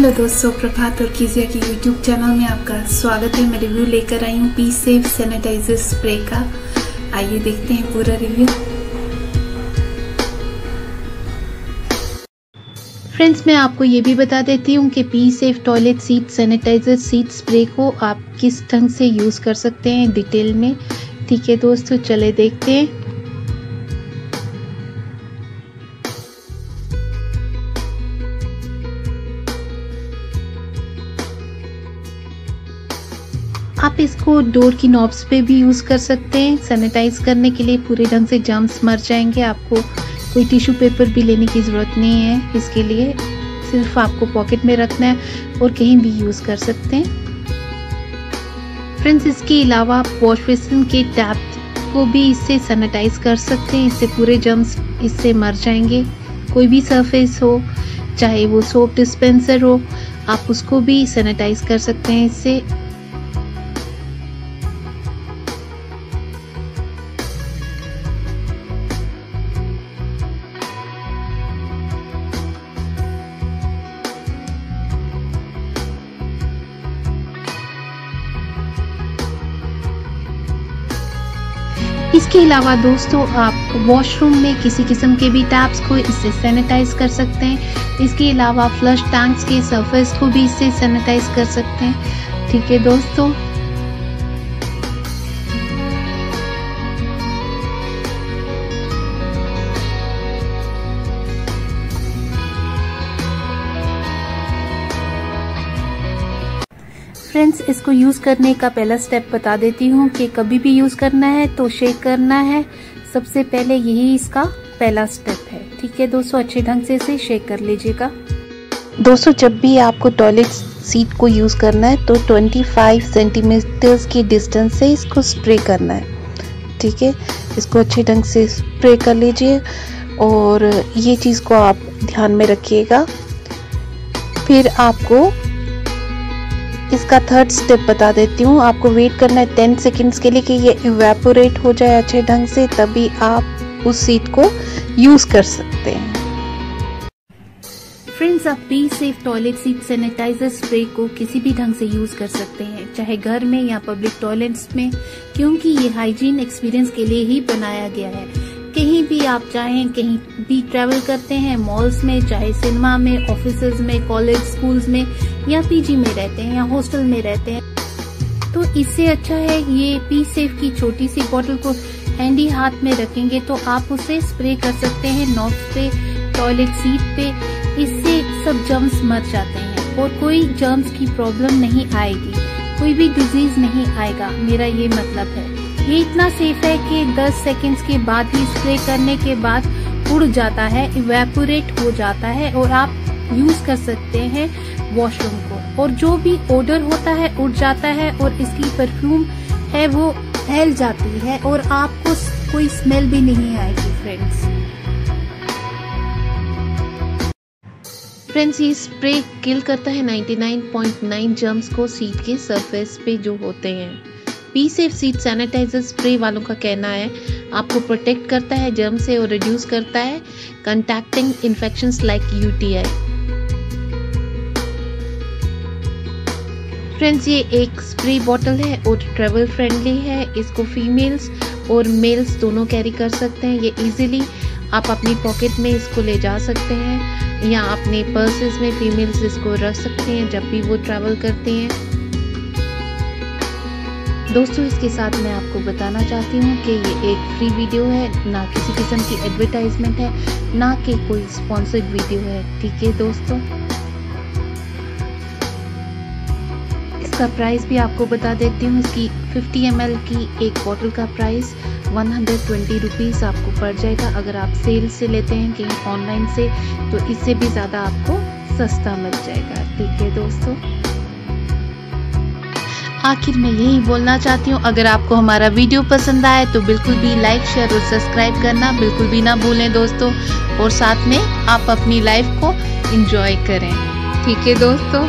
Hello दोस्तों, प्रभात और कीजिया की यूट्यूब चैनल में आपका स्वागत है। मैं रिव्यू लेकर आई हूँ पी सेफ़ सैनिटाइजर स्प्रे का। आइए देखते हैं पूरा रिव्यू फ्रेंड्स मैं आपको ये भी बता देती हूँ कि Pee Safe toilet seat sanitiser seat spray को आप किस ढंग से यूज़ कर सकते हैं डिटेल में। ठीक है दोस्तों, चले देखते हैं। आप इसको डोर की नॉब्स पे भी यूज़ कर सकते हैं। सैनिटाइज करने के लिए पूरे ढंग से जम्स मर जाएँगे। आपको कोई टिश्यू पेपर भी लेने की ज़रूरत नहीं है। इसके लिए सिर्फ़ आपको पॉकेट में रखना है और कहीं भी यूज़ कर सकते हैं। फ्रेंड्स, इसके अलावा आप वॉश बेसिन के टैप को भी इससे सैनिटाइज कर सकते हैं। इससे पूरे जम्स इससे मर जाएँगे। कोई भी सरफेस हो, चाहे वो सोप डिस्पेंसर हो, आप उसको भी सैनिटाइज कर सकते हैं। इससे इसके अलावा दोस्तों, आप वॉशरूम में किसी किस्म के भी टैप्स को इससे सैनिटाइज कर सकते हैं। इसके अलावा फ्लश टैंक्स के सरफेस को भी इससे सैनिटाइज कर सकते हैं। ठीक है दोस्तों फ्रेंड्स इसको यूज़ करने का पहला स्टेप बता देती हूँ कि कभी भी यूज़ करना है तो शेक करना है। सबसे पहले यही इसका पहला स्टेप है। ठीक है दोस्तों, अच्छे ढंग से इसे शेक कर लीजिएगा। दोस्तों, जब भी आपको टॉयलेट सीट को यूज़ करना है तो 25 सेंटीमीटर्स की डिस्टेंस से इसको स्प्रे करना है। ठीक है? इसको अच्छे ढंग से स्प्रे कर लीजिए और ये चीज़ को आप ध्यान में रखिएगा। फिर आपको इसका थर्ड स्टेप बता देती हूँ। आपको वेट करना है टेन सेकेंड्स के लिए कि ये इवेपोरेट हो जाए अच्छे ढंग से, तभी आप उस सीट को यूज़ कर सकते हैं। फ्रेंड्स आप Pee Safe toilet seat sanitiser spray को किसी भी ढंग से यूज़ कर सकते हैं, चाहे घर में या पब्लिक टॉयलेट्स में, क्योंकि ये हाइजीन एक्सपीरियंस के लिए ही बनाया गया है। कहीं भी आप चाहें कहीं भी ट्रेवल करते हैं मॉल्स में, चाहे सिनेमा में ऑफ़िस में कॉलेज स्कूल्स में, या पीजी में रहते हैं, या हॉस्टल में रहते हैं तो इससे अच्छा है ये पी सेफ़ की छोटी सी बॉटल को हैंडी हाथ में रखेंगे तो आप उसे स्प्रे कर सकते हैं नॉब्स पे टॉयलेट सीट पे, इससे सब जर्म्स मर जाते हैं और कोई जर्म्स की प्रॉब्लम नहीं आएगी, कोई भी डिज़ीज़ नहीं आएगा, मेरा ये मतलब है। ये इतना सेफ़ है कि 10 सेकंड्स के बाद ही स्प्रे करने के बाद उड़ जाता है इवेपोरेट हो जाता है और आप यूज़ कर सकते हैं वॉशरूम को। और जो भी ओडर होता है, उड़ जाता है और इसकी परफ्यूम है वो फैल जाती है और आपको कोई स्मेल भी नहीं आएगी फ्रेंड्स फ्रेंड्स ये स्प्रे किल करता है 99.9 जर्म्स को सीट के सरफेस पे जो होते हैं। Pee Safe seat sanitiser spray वालों का कहना है, आपको प्रोटेक्ट करता है जर्म से और रिड्यूस करता है contacting infections like UTI friends ये एक स्प्रे बॉटल है और ट्रेवल फ्रेंडली है, इसको फीमेल्स और मेल्स दोनों कैरी कर सकते हैं, ये इजीली आप अपनी पॉकेट में इसको ले जा सकते हैं, या अपने पर्सेस में फीमेल्स इसको रख सकते हैं, जब भी वो ट्रैवल करते हैं। दोस्तों, इसके साथ मैं आपको बताना चाहती हूँ कि ये एक फ्री वीडियो है, ना किसी किस्म की एडवर्टाइजमेंट है, ना कि कोई स्पॉन्सर्ड वीडियो है, ठीक है दोस्तों? इसका प्राइस भी आपको बता देती हूँ, इसकी 50 एम की एक बॉटल का price one hundred twenty rupees आपको पड़ जाएगा। अगर आप सेल से लेते हैं, कहीं ऑनलाइन से तो इससे भी ज़्यादा आपको सस्ता मिल जाएगा, ठीक है दोस्तों? आखिर मैं यही बोलना चाहती हूँ, अगर आपको हमारा वीडियो पसंद आए तो बिल्कुल भी लाइक शेयर और सब्सक्राइब करना बिल्कुल भी ना भूलें दोस्तों। और साथ में आप अपनी लाइफ को इंजॉय करें। ठीक है दोस्तों?